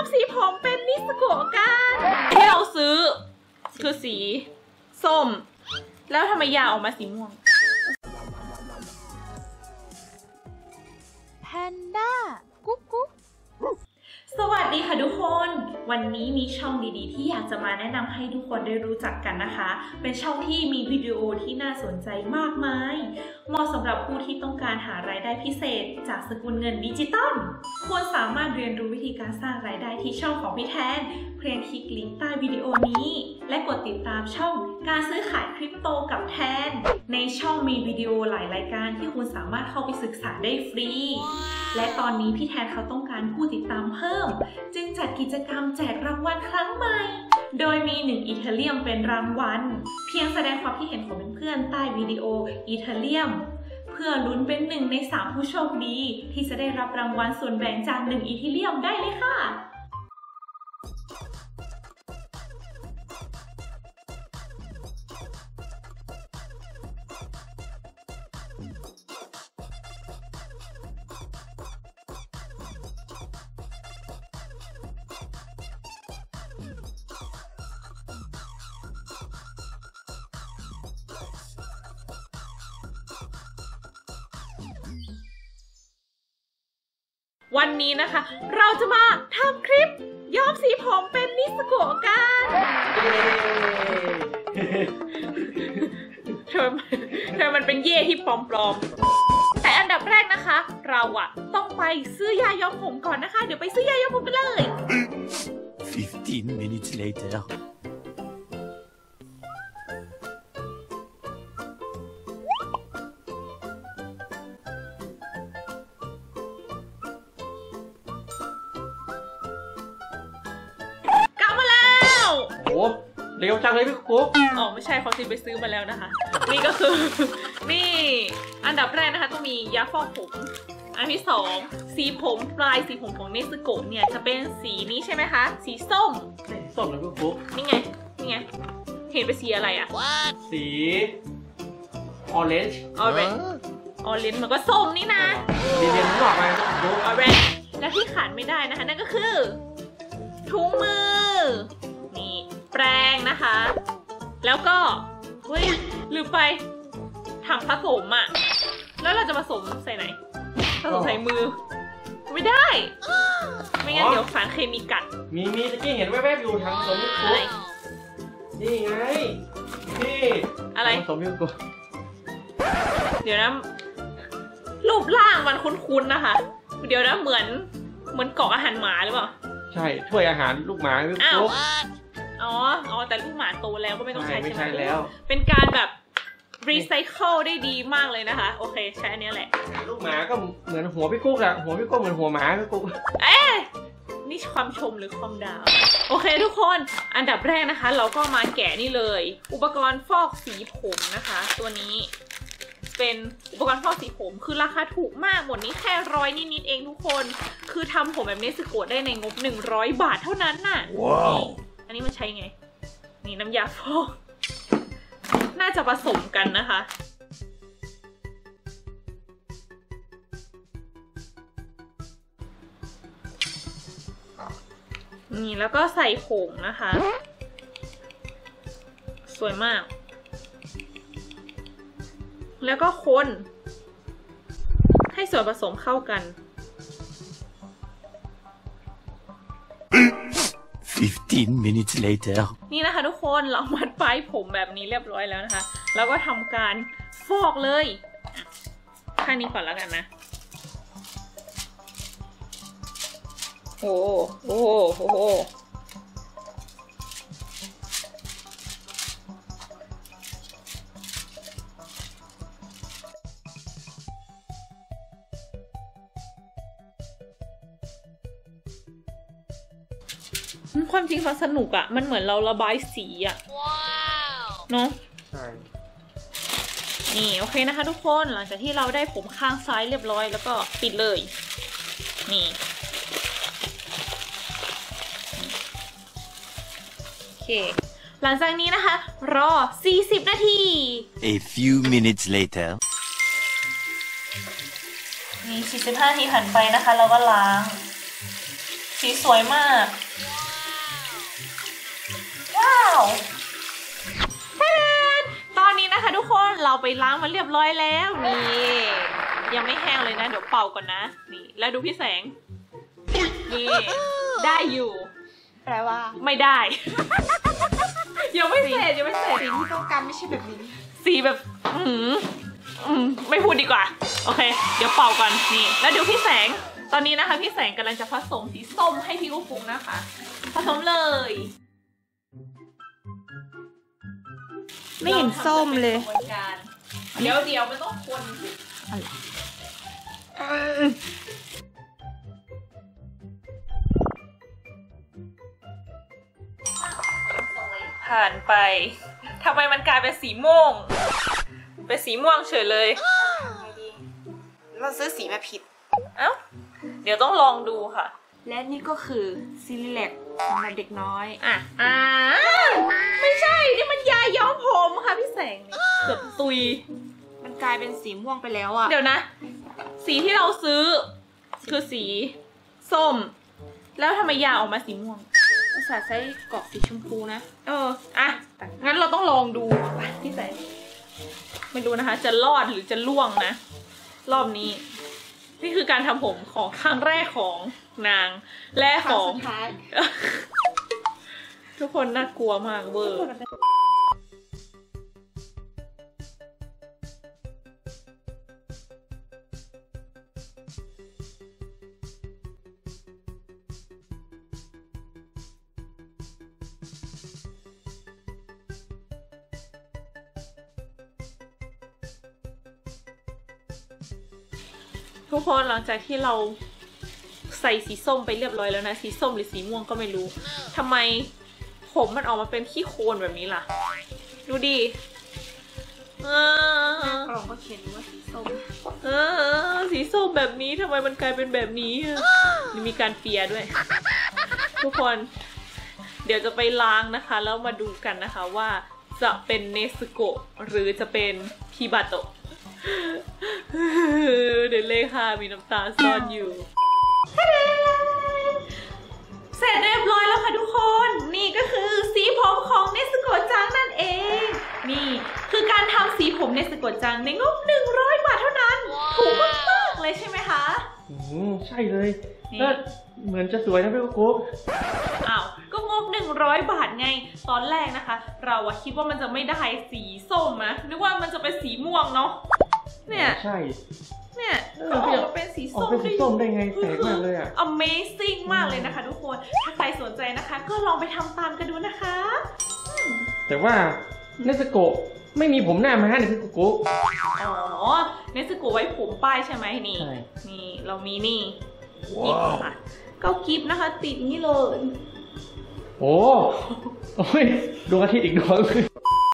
อมสีผมเป็นนิสโกะกันที่เราซื้อ คือสีส้ม แล้วทำไมยาออกมาสีม่วง แพนด้า กุ๊กกุ๊กสวัสดีค่ะทุกคน วันนี้มีช่องดีๆ ที่อยากจะมาแนะนำให้ทุกคนได้รู้จักกันนะคะ เป็นช่องที่มีวิดีโอที่น่าสนใจมากมาย เหมาะสำหรับผู้ที่ต้องการหารายได้พิเศษ จากสกุลเงินดิจิตอล ควรสามารถเรียนรู้วิธีการสร้างรายได้ที่ช่องของพี่แทน เพียงคลิกลิงก์ใต้วิดีโอนี้ และกดติดตามช่องการซื้อขายคริปโตกับแทน ในช่องมีวิดีโอหลายรายการที่คุณสามารถเข้าไปศึกษาได้ฟรี และตอนนี้พี่แทนเขาต้องการผู้ติดตามเพิ่ม จึงจัดกิจกรรมแจกรางวัลค โดยมี 1 อีเทเรียมเป็นรางวัล เพียงแสดงความคิดเห็นของเพื่อนๆใต้วิดีโออีเทเรียม เพื่อลุ้นเป็นหนึ่งใน 3 ผู้โชคดี ที่จะได้รับรางวัลส่วนแบ่งจาก 1 อีเทเรียมได้เลยค่ะ วันนี้นะคะ เราจะมาทำคลิปย้อมสีผมเป็นนิสโกะกันเธอเธอมันเป็นเย่ที่ปลอมๆ แต่อันดับแรกนะคะ เราอะต้องไปซื้อยาย้อมผมก่อนนะคะ เดี๋ยวไปซื้อยาย้อมผมกันเลย 15 minutes later. เร็วจังเลยพี่กุ๊กอ๋อไม่ใช่เขาซีไปซื้อมาแล้วนะคะ นี่ก็คือ นี่ อันดับแรกนะคะต้องมียาฟอกผมอันที่สองสีผมปลายสีผมของเนซึโกะเนี่ยจะเป็นสีนี้ใช่ไหมคะ สีส้มส้มเลยพี่กุ๊กนี่ไงนี่ไงเห็นเป็นสีอะไรอะสี orange orange orange มันก็ส้มนี่นะดีเรียนรู้ออกมาพี่กุ๊ก orange และที่ขาดไม่ได้นะคะนั่นก็คือถุงมือนี่ แปรงนะคะ แล้วก็เฮ้ยลืมไปถังผสมอะแล้วเราจะผสมใส่ไหนผสมใส่มือ ไม่ได้ ไม่งั้นเดี๋ยวสารเคมีกัด มีมีตะกี้เห็นแวบๆอยู่ทางผสมพี่กุ๊อะไรกนี่ไงนี่อะไรทางผสมพี่กุ๊กเดี๋ยวนะรูปร่างมันคุ้นๆนะคะ เดี๋ยวนะเหมือนเหมือนเกาะอาหารหมาหรือเปล่า ใช่ถ้วยอาหารลูกหมาพี่อ้าวกุ๊ก อ๋อ อ๋อ แต่ลูกหมาโตแล้วก็ไม่ต้องใช้ไม่ใช่ไหมใช่แล้ว เป็นการแบบรีไซเคิลได้ดีมากเลยนะคะ โอเค ใช้อันเนี้ยแหละ ลูกหมาก็เหมือนหัวพี่กุ๊กอะหัวพี่กุ๊กเหมือนหัวหมาพี่กุ๊กเอ๊ะนี่ความชมหรือความด่าโอเคทุกคนอันดับแรกนะคะ เราก็มาแกะนี่เลย อุปกรณ์ฟอกสีผมนะคะ ตัวนี้เป็นอุปกรณ์ฟอกสีผมคือราคาถูกมากหมดนี้แค่ร้อยนิดๆเองทุกคน คือทำผมแบบนี้สโกดได้ในงบ 100 บาทเท่านั้นน่ะ ว้าวนี่ อันนี้มันใช้ไง นี่น้ำยาฟอกน่าจะผสมกันนะคะ นี่แล้วก็ใส่ผงนะคะ สวยมาก แล้วก็คน ให้ส่วนผสมเข้ากัน 15 minutes later. นี่นะคะทุกคนเรามัดปลายผมแบบนี้เรียบร้อยแล้วนะคะ แล้วก็ทำการฟอกเลยข้างนี้ก่อนแล้วกันนะโอ้โหโอ้ ความจริงมันสนุกอะมันเหมือนเราระบายสีอะเนาะใช่นี่โอเคนะคะทุกคนหลังจากที่เราได้ผมข้างซ้ายเรียบร้อยแล้วก็ปิดเลย นี่โอเคหลังจากนี้นะคะ รอ 40 นาที A few minutes later. นี่45นาทีผ่านไปนะคะ เราก็ล้าง สีสวยมาก ว้าวทะดตอนนี้นะคะทุกคนเราไปล้างมันเรียบร้อยแล้วนี่ยังไม่แห้งเลยนะ เดี๋ยวเป่าก่อนนะ นี่ แล้วดูพี่แสง นี่ ได้อยู่แปลว่า ไม่ได้ ยังไม่เสร็จยังไม่เสร็จสิ่งที่ต้องการไม่ใช่แบบนี้ สีแบบ อืมอืมไม่พูดดีกว่า โอเค เดี๋ยวเป่าก่อนนี่ แล้วดูพี่แสง ตอนนี้นะคะ พี่แสงกำลังจะผสมสีส้มให้พี่กุ๊กฟุ้งนะคะ ผสมเลย ไม่เห็นส้มเลย ราทำจะป็นกระบวนการเดี๋ยวเดี๋ยวมันต้องคนผ่านไปทำไมมันกลายเป็นสีม่วง เป็นสีม่วงเฉยเลย เราซื้อสีมาผิด เอ้า เดี๋ยวต้องลองดูค่ะ และนี่ก็คือซิลิเล็กสำหรับเด็กน้อย อะ อ่า ไม่ใช่ นี่มันยาย้อมผมค่ะพี่แสงนี่เกือบตุย มันกลายเป็นสีม่วงไปแล้วอะเดี๋ยวนะ สีที่เราซื้อ คือสี ส้ม แล้วทำไมยาออกมาสีม่วงอุตส่าห์ใช้กรอบสีชมพูนะ เออ อะ งั้นเราต้องลองดูไปพี่แสงไม่รู้นะคะ จะรอดหรือจะล่วงนะ รอบนี้ นี่คือการทำผมของครั้งแรกของนาง และครั้ขงองสุดท้ายทุกคนน่ากลัวมากเวอร์ ทุกคนหลังจากที่เราใส่สีส้มไปเรียบร้อยแล้วนะ สีส้มหรือสีม่วงก็ไม่รู้ทำไมผมมันออกมาเป็นขี้โคลนแบบนี้ล่ะ ดูดิเออกล่องก็เขียนว่าสีส้มเออสีส้มแบบนี้ทำไมมันกลายเป็นแบบนี้อะนี่มีการเปียด้วย ทุกคน เดี๋ยวจะไปล้างนะคะ แล้วมาดูกันนะคะว่าจะเป็นเนสโกะหรือจะเป็นพิบาโตะ เดี๋ยวเลยค่ะมีน้ำตาซ่อนอยู่ เสร็จเรียบร้อยแล้วค่ะทุกคน นี่ก็คือสีผมของเนสโกะจังนั่นเอง นี่คือการทำสีผมเนสโกะจังในงบ100บาทเท่านั้น ถูกมากๆเลยใช่ไหมคะอืมใช่เลยนี่ก็เหมือนจะสวยนะพี่กุ๊กอ้าวก็งบ 100 บาทไง ตอนแรกนะคะ เราอะคิดว่ามันจะไม่ได้สีส้มนะนึกว่ามันจะเป็นสีม่วงเนาะ เนี่ย ใช่ เนี่ยเออก็ออกมาเป็นสีออกส้มเป็นสีส้มได้ไงแปลกมากเลยอะ Amazing มากเลยนะคะทุกคน ถ้าใครสนใจนะคะ ก็ลองไปทำตามกันดูนะคะ แต่ว่าเนสโกะไม่มีผมหน้าม้าเนี่ยพี่กุ๊กอ๋อเนสโกะไว้ผมป้ายใช่ไหมนี่ใช่นี่เรามีนี่กิฟต์ค่ะก็กิฟต์นะคะ ติดนี่เลย โอ้โอ้ยดวงอาทิตย์อีกดวงเลย